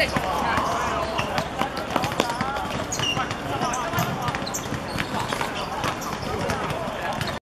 Finish.